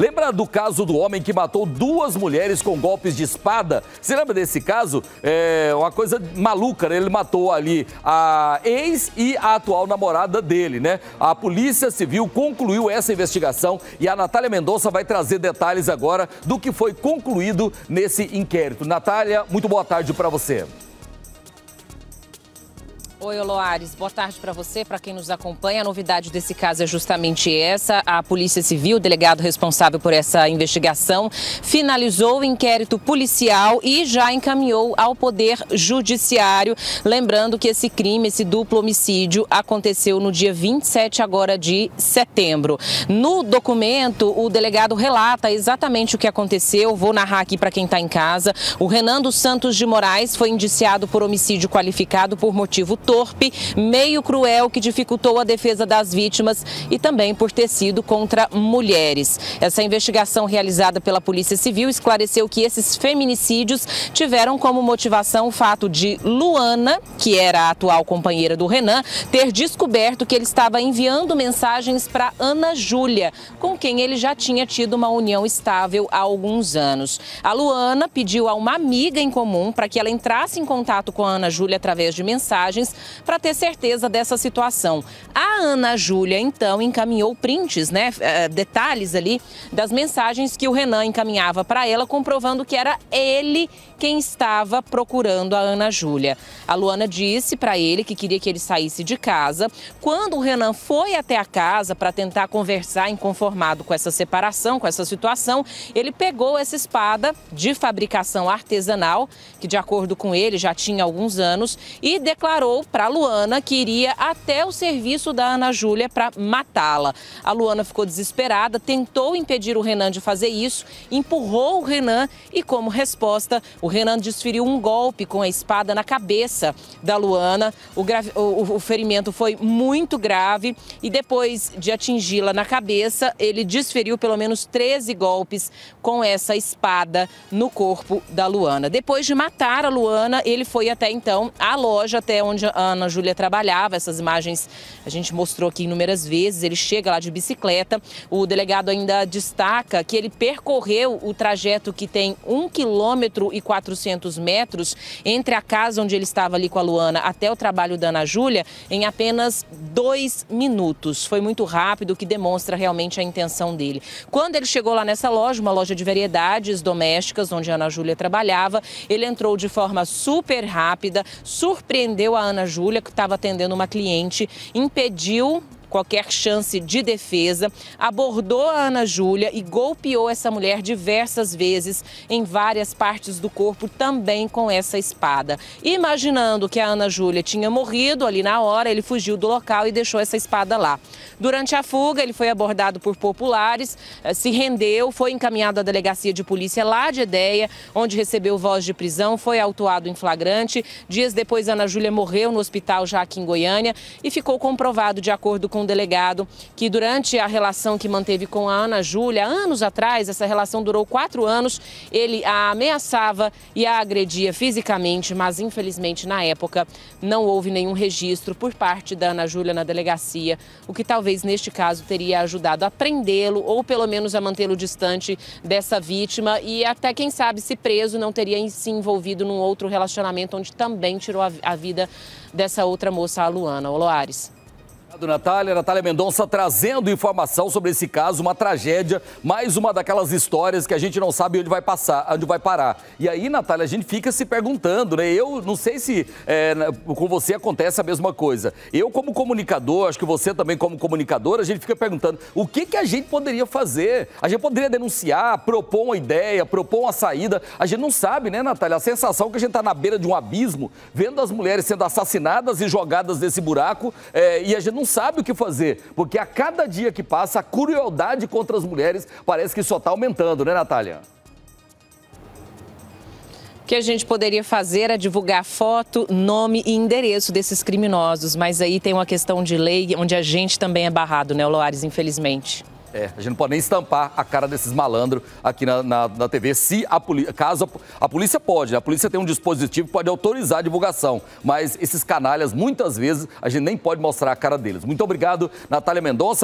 Lembra do caso do homem que matou duas mulheres com golpes de espada? Você lembra desse caso? É uma coisa maluca, né? Ele matou ali a ex e a atual namorada dele, né? A Polícia Civil concluiu essa investigação e a Natália Mendonça vai trazer detalhes agora do que foi concluído nesse inquérito. Natália, muito boa tarde para você. Oi, Oloares. Boa tarde para você, para quem nos acompanha. A novidade desse caso é justamente essa. A Polícia Civil, o delegado responsável por essa investigação, finalizou o inquérito policial e já encaminhou ao Poder Judiciário. Lembrando que esse crime, esse duplo homicídio, aconteceu no dia 27 agora de setembro. No documento, o delegado relata exatamente o que aconteceu. Vou narrar aqui para quem está em casa. O Renan dos Santos de Moraes foi indiciado por homicídio qualificado por motivo torpe, meio cruel que dificultou a defesa das vítimas e também por ter sido contra mulheres. Essa investigação realizada pela Polícia Civil esclareceu que esses feminicídios tiveram como motivação o fato de Luana, que era a atual companheira do Renan, ter descoberto que ele estava enviando mensagens para Ana Júlia, com quem ele já tinha tido uma união estável há alguns anos. A Luana pediu a uma amiga em comum para que ela entrasse em contato com a Ana Júlia através de mensagens para ter certeza dessa situação. A Ana Júlia, então, encaminhou prints, né, eh, detalhes ali das mensagens que o Renan encaminhava para ela, comprovando que era ele quem estava procurando a Ana Júlia. A Luana disse para ele que queria que ele saísse de casa. Quando o Renan foi até a casa para tentar conversar inconformado com essa separação, com essa situação, ele pegou essa espada de fabricação artesanal, que de acordo com ele já tinha alguns anos, e declarou para a Luana que iria até o serviço da Ana Júlia para matá-la. A Luana ficou desesperada, tentou impedir o Renan de fazer isso, empurrou o Renan e, como resposta, o Renan desferiu um golpe com a espada na cabeça da Luana. O, o, ferimento foi muito grave e depois de atingi-la na cabeça, ele desferiu pelo menos 13 golpes com essa espada no corpo da Luana. Depois de matar a Luana, ele foi até então à loja até onde a Ana Júlia trabalhava. Essas imagens a gente mostrou aqui inúmeras vezes. Ele chega lá de bicicleta. O delegado ainda destaca que ele percorreu o trajeto que tem 1 quilômetro e 400 metros entre a casa onde ele estava ali com a Luana até o trabalho da Ana Júlia em apenas dois minutos. Foi muito rápido, o que demonstra realmente a intenção dele. Quando ele chegou lá nessa loja, uma loja de variedades domésticas, onde a Ana Júlia trabalhava, ele entrou de forma super rápida, surpreendeu a Ana Júlia, que estava atendendo uma cliente, impediu qualquer chance de defesa, abordou a Ana Júlia e golpeou essa mulher diversas vezes em várias partes do corpo, também com essa espada. Imaginando que a Ana Júlia tinha morrido ali na hora, ele fugiu do local e deixou essa espada lá. Durante a fuga, ele foi abordado por populares, eh, se rendeu, foi encaminhado à delegacia de polícia lá de Ideia, onde recebeu voz de prisão, foi autuado em flagrante. Dias depois, Ana Júlia morreu no hospital já aqui em Goiânia e ficou comprovado, de acordo com com o delegado que durante a relação que manteve com a Ana Júlia, anos atrás, essa relação durou quatro anos, ele a ameaçava e a agredia fisicamente, mas infelizmente na época não houve nenhum registro por parte da Ana Júlia na delegacia, o que talvez neste caso teria ajudado a prendê-lo ou pelo menos a mantê-lo distante dessa vítima e até quem sabe se preso não teria se envolvido num outro relacionamento onde também tirou a, vida dessa outra moça, a Luana. Oloares. Obrigado, Natália. Natália Mendonça trazendo informação sobre esse caso, uma tragédia, mais uma daquelas histórias que a gente não sabe onde vai passar, onde vai parar. E aí, Natália, a gente fica se perguntando, né? Eu não sei se é, com você acontece a mesma coisa. Eu, como comunicador, acho que você também, como comunicador, a gente fica perguntando o que, que a gente poderia fazer? A gente poderia denunciar, propor uma ideia, propor uma saída. A gente não sabe, né, Natália? A sensação que a gente está na beira de um abismo, vendo as mulheres sendo assassinadas e jogadas nesse buraco, é, e a gente não sabe o que fazer, porque a cada dia que passa, a crueldade contra as mulheres parece que só está aumentando, né, Natália? O que a gente poderia fazer é divulgar foto, nome e endereço desses criminosos, mas aí tem uma questão de lei onde a gente também é barrado, né, Loares, infelizmente. É, a gente não pode nem estampar a cara desses malandros aqui na, na, na TV. Se a polícia. Caso a, a, polícia pode, a polícia tem um dispositivo que pode autorizar a divulgação. Mas esses canalhas, muitas vezes, a gente nem pode mostrar a cara deles. Muito obrigado, Natália Mendonça.